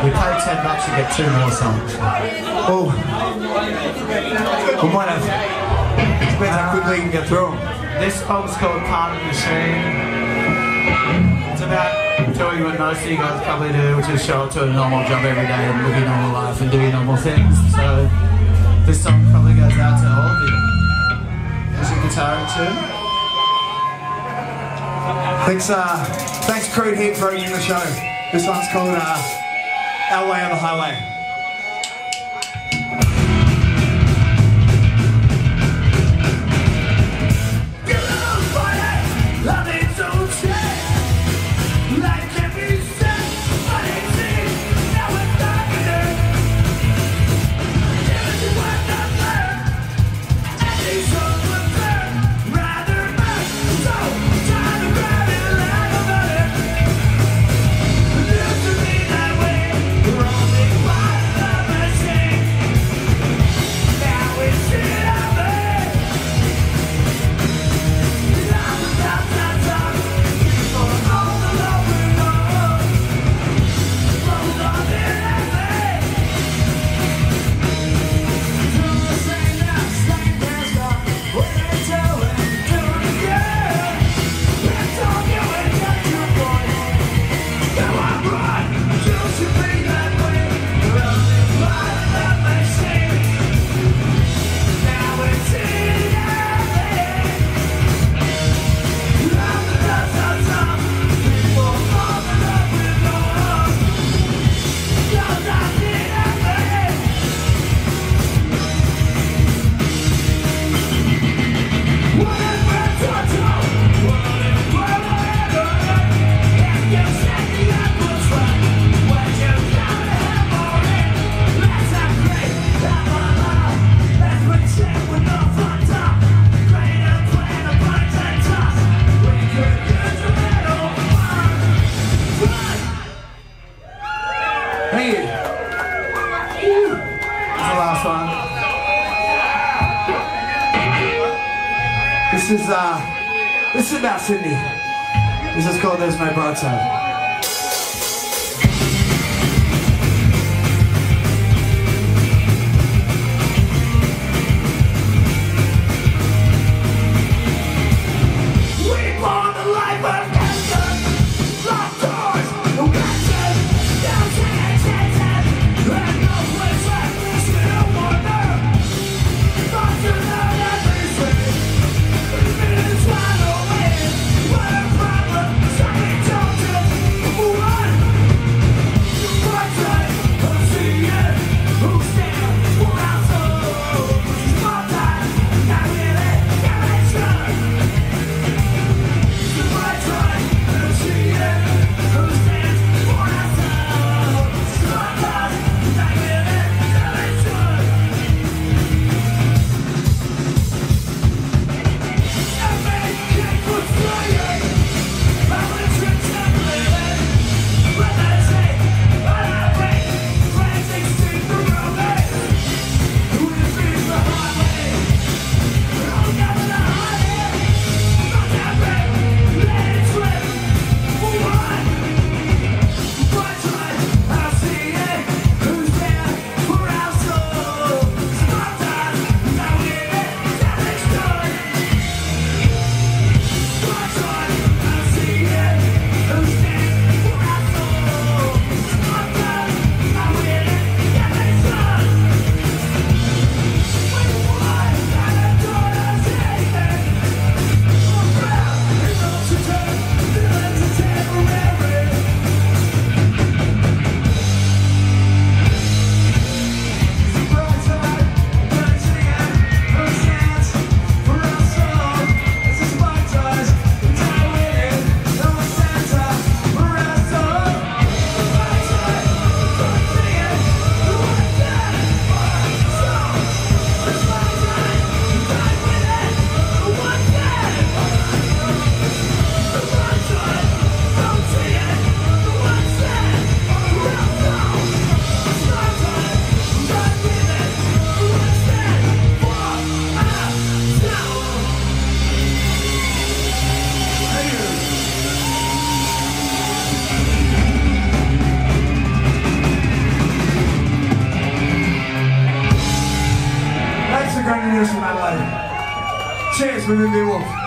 We pay 10 bucks to get two more songs. Oh, we might have. Depends how quickly you can get through them. This song's called Part of the Machine. It's about doing what most of you guys probably do, which is show up to a normal job every day and your normal life and do your normal things. So this song probably goes out to all of you. There's your guitar in tune. Thanks, uh, thanks, Crude Heat for opening the show. This one's called uh, Our Way on the Highway. Thank you. That's the last one. This is uh, this is about Sydney. This is called "There's No Bright great news from Adelaide.